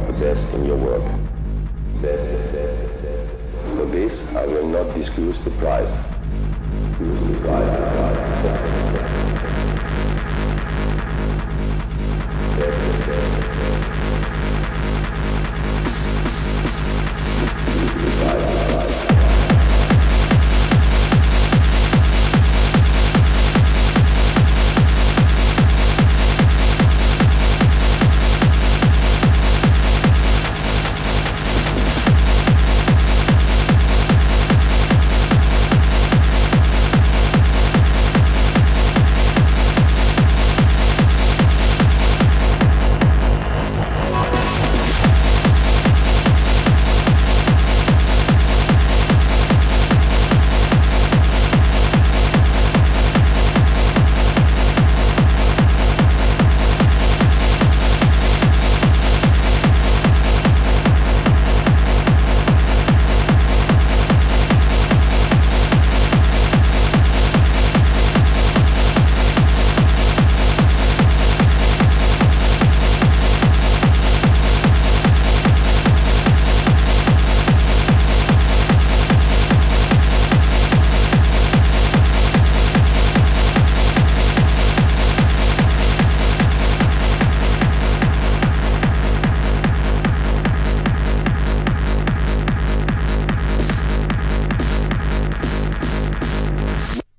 the best in your work. For this, I will not disclose the price. Disclose the price.